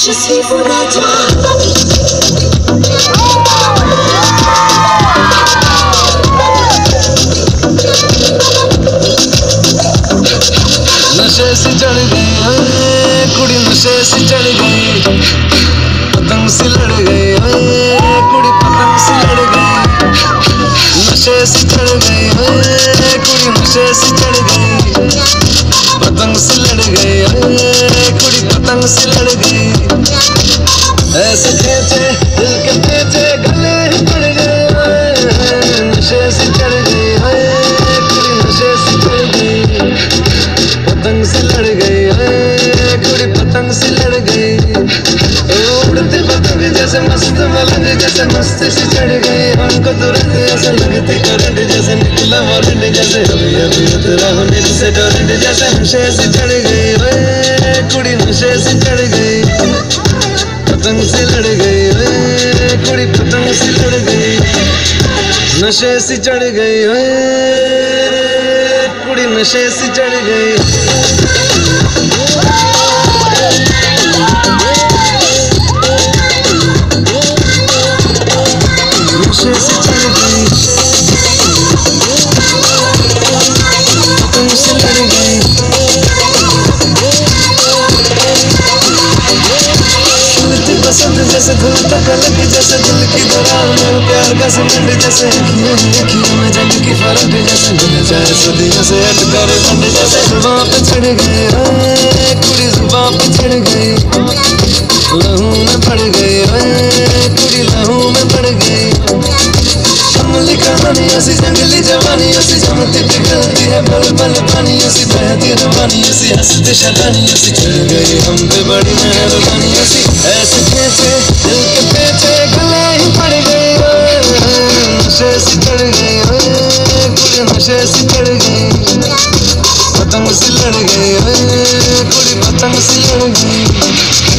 नशे से चढ़ गई ओए कुड़ी नशे से चढ़ गई। पतंग से लड़ गई ओए कुड़ी पतंग से लड़ गई। नशे से चढ़ गई ओए कुड़ी नशे से चढ़ गई। पतंग से लड़ गई ओए कुड़ी पतंग से लड़ गई। ऐसे खेचे, दिल के पेचे गले ही पड़ गए नशे से चढ़ गई ओए कुड़ी नशे से गई पतंग से लड़ गई है कुड़ी पतंग से लड़ गई उड़ते पतंग जैसे मस्त, मलंग जैसे मस्ती से चढ़ गई हमको तुरंत ऐसा लगती करंट जैसे निकला वारंट जैसे अभी अभी तेरा होने से जैसे नशे से चढ़ गई है कुड़ी नशे से चढ़ गई कुड़ी पतंग सी चढ़ गई। नशे सी चढ़ गई है कुड़ी नशे सी चढ़ गई। जैसे धूल तक अलग जैसे दिल की दरार में प्यार का समंड जैसे अखियों ही अखियों में जग की फरक जैसे मिल जाए सदियों से हट कर बंद जैसे जुबां पे चढ़ गए। ओए कुड़ी जुबां पे चढ़ गई। लहू में पड़ गई। ओए कुड़ी लहू में पड़ गई। कमली कहानी, ऐसी जंगली जवानी, ऐसी जमती पिघलती है पल पल पानी, ऐसी बहती रवानी, ऐसी हंसती शैतानी, ऐसी चढ़ गई हम पे बड़ी मेहरबानी, ऐसी नशे से चढ़ गए। पतंग से लड़ गए। कुड़ी पतंग से लड़ गई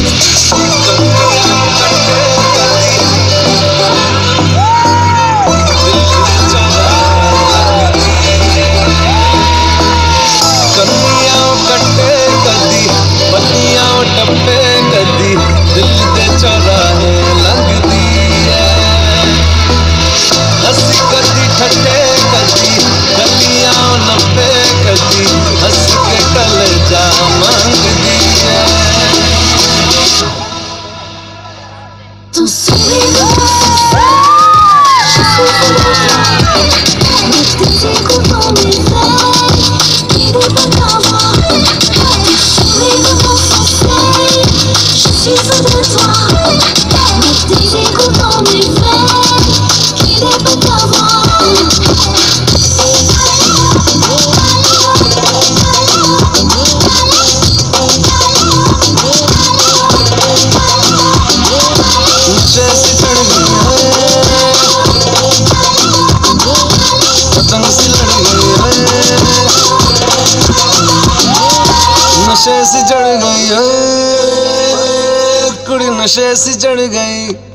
नशे से चढ़ गई है। गई नशे से चढ़ गई।